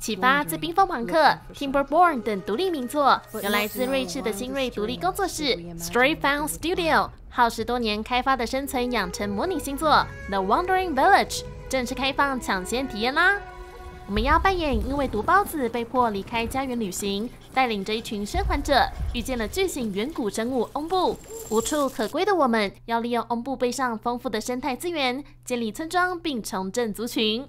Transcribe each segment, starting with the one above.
启发自冰封朋克、Timberborn 等独立名作，由来自瑞士的新锐独立工作室 Stray Found Studio 耗时多年开发的生存养成模拟星座 The Wandering Village 正式开放抢先体验啦！我们要扮演因为毒孢子被迫离开家园旅行，带领着一群生还者遇见了巨型远古生物翁布，无处可归的我们要利用翁布背上丰富的生态资源，建立村庄并重振族群。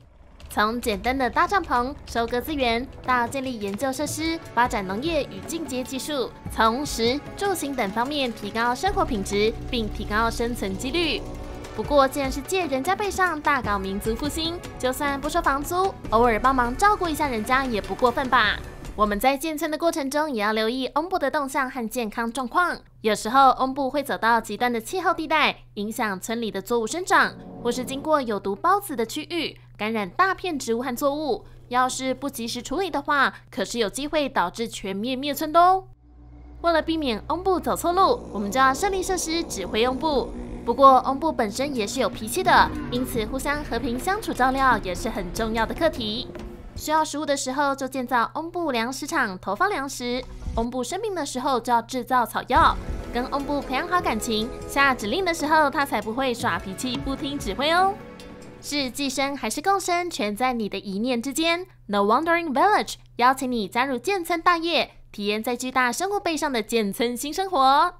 从简单的搭帐篷、收割资源，到建立研究设施、发展农业与进阶技术，从食住行等方面提高生活品质，并提高生存几率。不过，既然是借人家背上大搞民族复兴，就算不收房租，偶尔帮忙照顾一下人家也不过分吧？我们在建村的过程中，也要留意翁布的动向和健康状况。有时候，翁布会走到极端的气候地带，影响村里的作物生长，或是经过有毒孢子的区域，感染大片植物和作物。要是不及时处理的话，可是有机会导致全面灭村的哦。为了避免翁布走错路，我们就要设立设施指挥翁布。不过，翁布本身也是有脾气的，因此互相和平相处照料也是很重要的课题。需要食物的时候，就建造翁布粮食场投放粮食；翁布生病的时候，就要制造草药。跟翁布培养好感情，下指令的时候，他才不会耍脾气不听指挥哦。是寄生还是共生，全在你的一念之间。No Wandering Village 邀请你加入建村大业，体验在巨大生物背上的建村新生活。